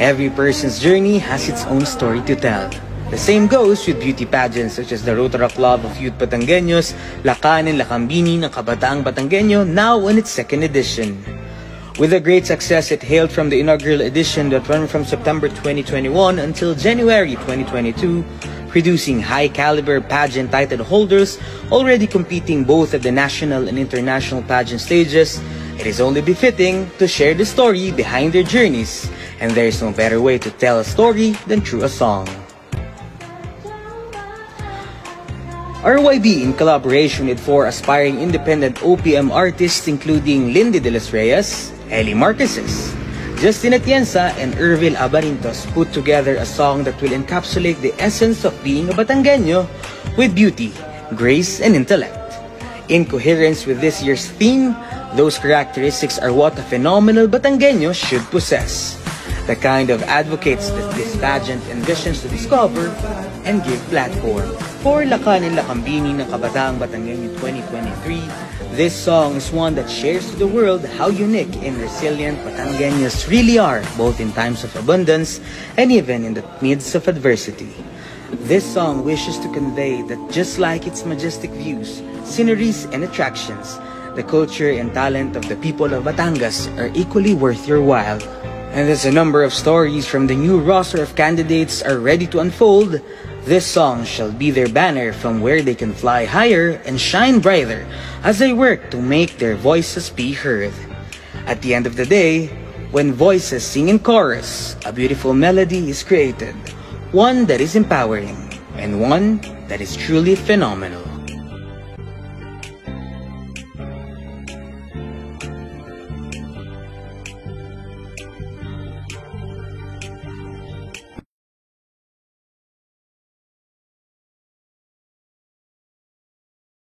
Every person's journey has its own story to tell. The same goes with beauty pageants such as the Rotaract Club of Youth Batangueños, Lakanin Lakambini ng Kabataang Batangueño, now in its second edition. With a great success, it hailed from the inaugural edition that ran from September 2021 until January 2022, producing high-caliber pageant title holders already competing both at the national and international pageant stages. It is only befitting to share the story behind their journeys, and there is no better way to tell a story than through a song. RYB, in collaboration with four aspiring independent OPM artists including Lindy De Los Reyes, Ellie Marqueses, Justin Atienza, and Ervil Abarintos put together a song that will encapsulate the essence of being a Batangueño with beauty, grace, and intellect. In coherence with this year's theme, those characteristics are what a phenomenal Batangueño should possess. The kind of advocates that this pageant envisions to discover and give platform. For Lakanin Lakambini ng Kabataang Batangueño 2023, this song is one that shares to the world how unique and resilient Batangueños really are, both in times of abundance and even in the midst of adversity. This song wishes to convey that just like its majestic views, sceneries, and attractions, the culture and talent of the people of Batangas are equally worth your while. And as a number of stories from the new roster of candidates are ready to unfold, this song shall be their banner from where they can fly higher and shine brighter as they work to make their voices be heard. At the end of the day, when voices sing in chorus, a beautiful melody is created, one that is empowering and one that is truly phenomenal.